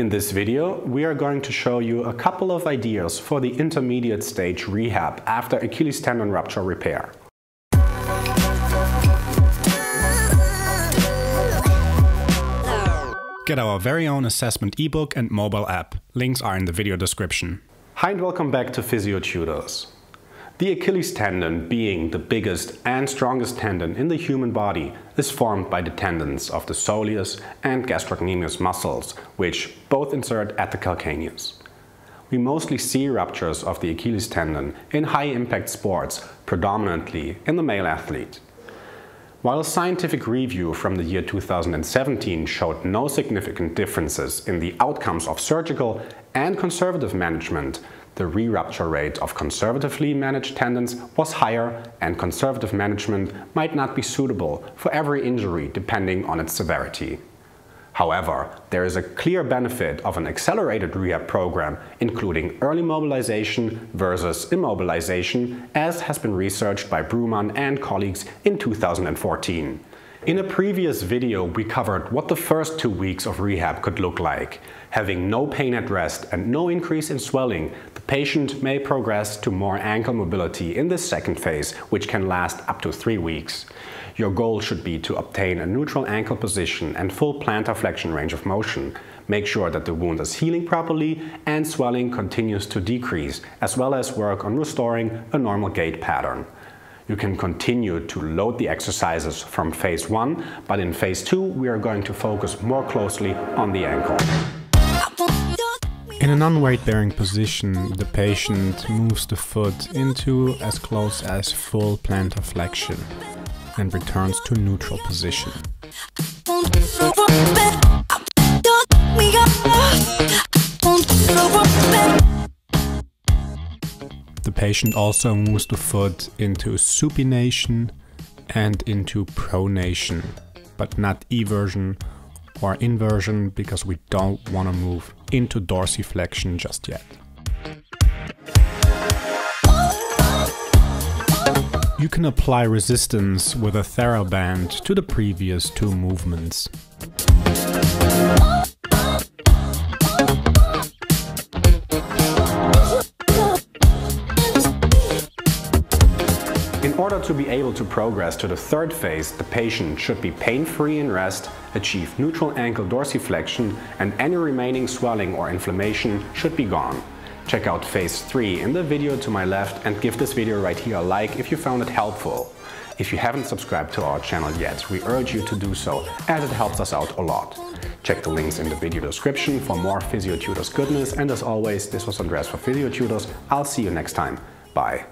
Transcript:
In this video, we are going to show you a couple of ideas for the intermediate stage rehab after Achilles tendon rupture repair. Get our very own assessment ebook and mobile app. Links are in the video description. Hi and welcome back to Physio Tutors. The Achilles tendon, being the biggest and strongest tendon in the human body, is formed by the tendons of the soleus and gastrocnemius muscles, which both insert at the calcaneus. We mostly see ruptures of the Achilles tendon in high-impact sports, predominantly in the male athlete. While a scientific review from the year 2017 showed no significant differences in the outcomes of surgical and conservative management, the re-rupture rate of conservatively managed tendons was higher and conservative management might not be suitable for every injury depending on its severity. However, there is a clear benefit of an accelerated rehab program, including early mobilization versus immobilization, as has been researched by Brumann and colleagues in 2014. In a previous video, we covered what the first two weeks of rehab could look like. Having no pain at rest and no increase in swelling, patient may progress to more ankle mobility in the second phase, which can last up to three weeks. Your goal should be to obtain a neutral ankle position and full plantar flexion range of motion. Make sure that the wound is healing properly and swelling continues to decrease, as well as work on restoring a normal gait pattern. You can continue to load the exercises from phase 1, but in phase 2 we are going to focus more closely on the ankle. In a non-weight bearing position, the patient moves the foot into as close as full plantar flexion and returns to neutral position. The patient also moves the foot into supination and into pronation, but not eversion or inversion because we don't want to move into dorsiflexion just yet. You can apply resistance with a TheraBand to the previous two movements. In order to be able to progress to the third phase, the patient should be pain-free in rest, achieve neutral ankle dorsiflexion, and any remaining swelling or inflammation should be gone. Check out phase 3 in the video to my left and give this video right here a like if you found it helpful. If you haven't subscribed to our channel yet, we urge you to do so as it helps us out a lot. Check the links in the video description for more Physio Tutors goodness and as always, this was Andreas for Physio Tutors. I'll see you next time. Bye.